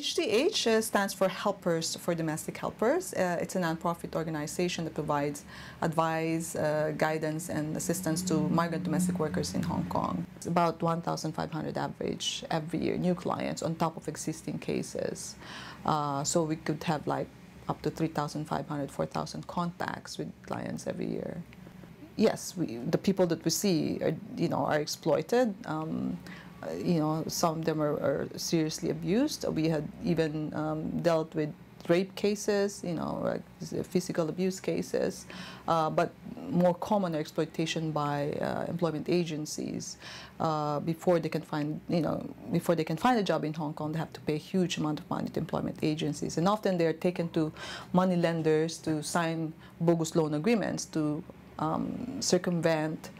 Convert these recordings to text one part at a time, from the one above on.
HDH uh, stands for Helpers for Domestic Helpers. Uh, it's a nonprofit organization that provides advice, uh, guidance, and assistance to migrant domestic workers in Hong Kong. It's about 1,500 average every year, new clients on top of existing cases. So we could have like up to 3,500, 4,000 contacts with clients every year. Yes, we, the people that we see, are, you know, are exploited. Um, you know, some of them are, are, seriously abused. We had even um, dealt with rape cases, you know, like physical abuse cases, uh, but more common exploitation by uh, employment agencies. Uh, before they can find, you know, before they can find a job in Hong Kong, they have to pay a huge amount of money to employment agencies, and often they are taken to money lenders to sign bogus loan agreements to um, circumvent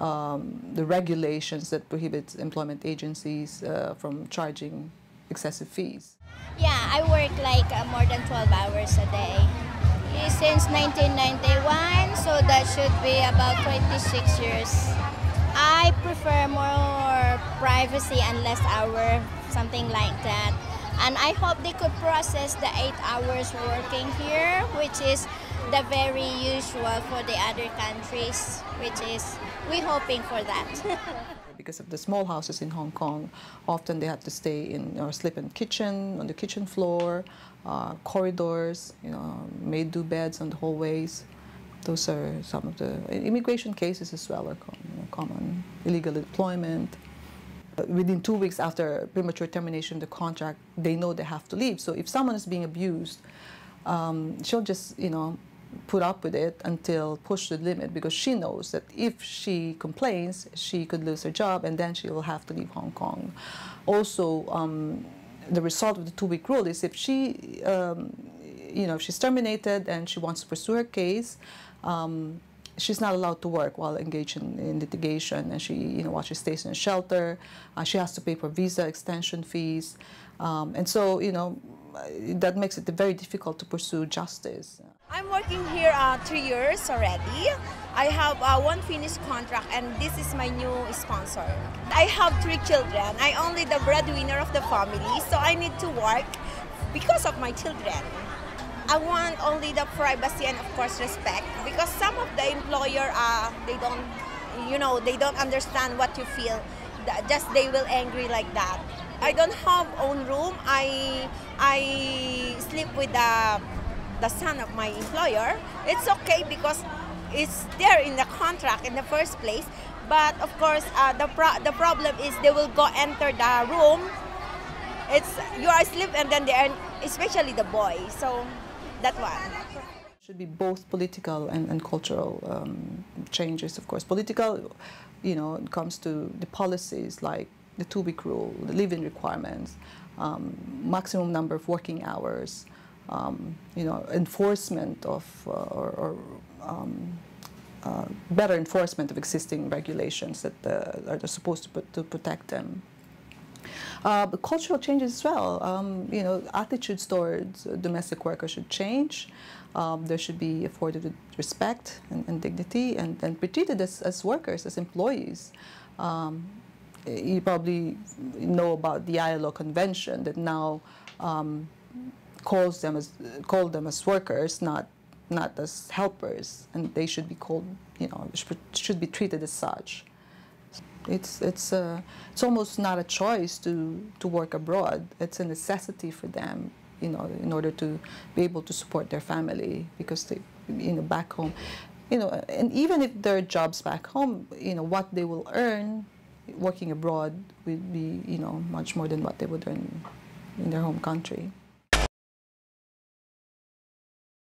um, the regulations that prohibit employment agencies uh, from charging excessive fees. Yeah, I work like uh, more than 12 hours a day. Since 1991, so that should be about 26 years. I prefer more privacy and less hour, something like that. And I hope they could process the eight hours working here, which is the very usual for the other countries, which is we're hoping for that. because of the small houses in Hong Kong, often they have to stay in or sleep in kitchen, on the kitchen floor, uh, corridors, you know, made do beds on the hallways. Those are some of the immigration cases as well are common. illegal employment. Within two weeks after premature termination of the contract, they know they have to leave. So if someone is being abused, um, she'll just, you know, put up with it until push the limit because she knows that if she complains, she could lose her job and then she will have to leave Hong Kong. Also, um, the result of the two-week rule is if she, um, you know, if she's terminated and she wants to pursue her case, um, she's not allowed to work while engaged in, in, litigation and she, you know, while she stays in a shelter, uh, she has to pay for visa extension fees. Um, and so, you know, that makes it very difficult to pursue justice. I'm working here uh, three years already. I have uh, one finished contract and this is my new sponsor. I have three children. I only the breadwinner of the family, so I need to work because of my children. I want only the privacy and of course respect because some of the employer uh, they don't you know they don't understand what you feel just they will angry like that I don't have own room I I sleep with the the son of my employer, it's okay because it's there in the contract in the first place. But of course, uh, the pro the problem is they will go enter the room. It's you are asleep and then they are, especially the boy. So that one should be both political and, and cultural um, changes, of course. Political, you know, it comes to the policies like the two-week rule, the live-in requirements, um, maximum number of working hours, um, you know, enforcement of uh, or, or um, uh, better enforcement of existing regulations that uh, are supposed to, put, to protect them. Uh, but cultural changes as well. Um, you know, attitudes towards domestic workers should change. Um, there should be afforded respect and, and, dignity and, and be treated as, as workers, as employees. Um, you probably know about the ILO convention that now um, calls them as call them as workers, not not as helpers, and they should be called, you know, should be treated as such. It's it's uh, it's almost not a choice to to work abroad. It's a necessity for them, you know, in order to be able to support their family because they, you know, back home, you know, and even if there are jobs back home, you know, what they will earn working abroad would be, you know, much more than what they would earn in their home country.